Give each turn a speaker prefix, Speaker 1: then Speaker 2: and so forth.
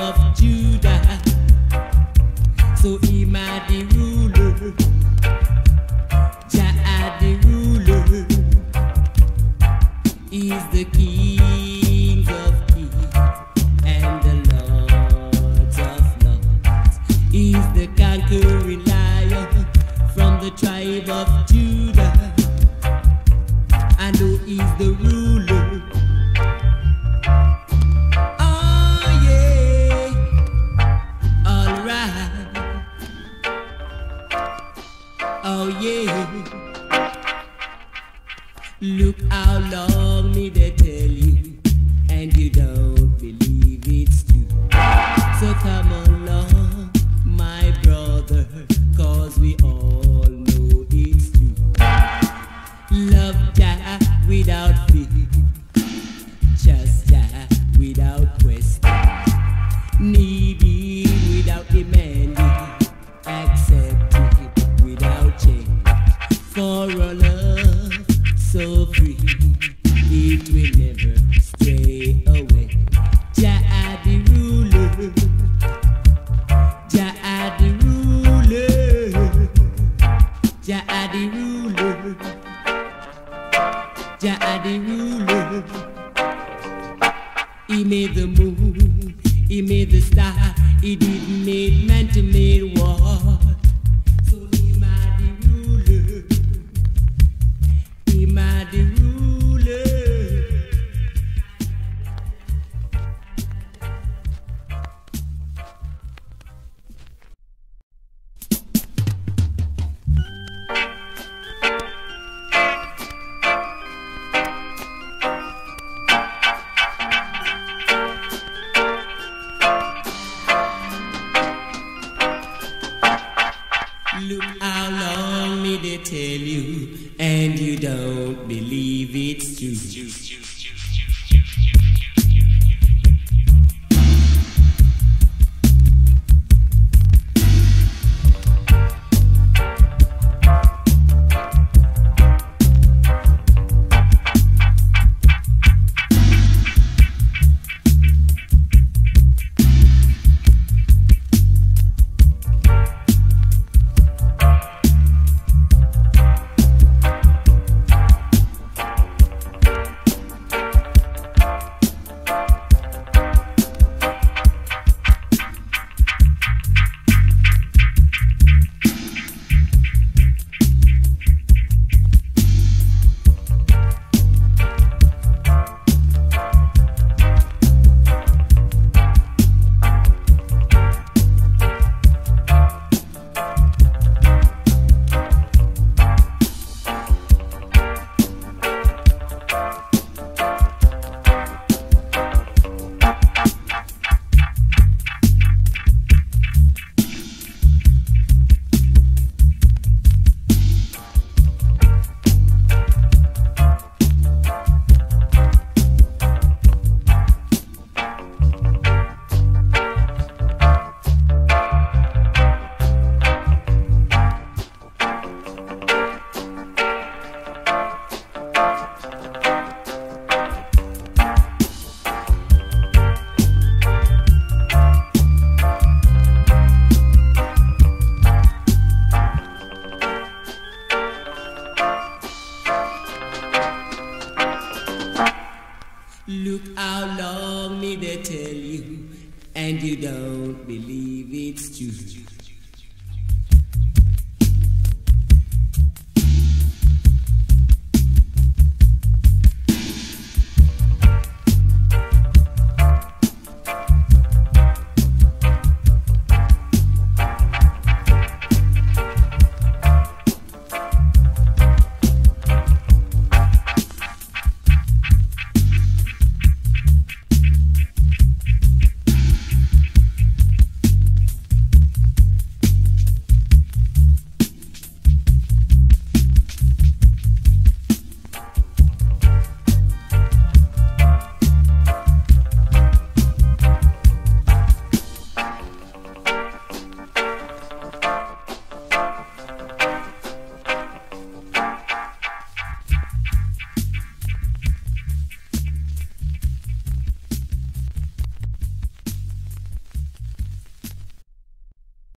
Speaker 1: of Judah. So he might the ruler, Jah the ruler. He's the king of kings and the lords of lords. He's the conquering lion from the tribe of Oh yeah. Look how long me they tell you, and you don't believe it's true. So come He made the moon, he made the star, he didn't make man to make war. True. Look believe it's true.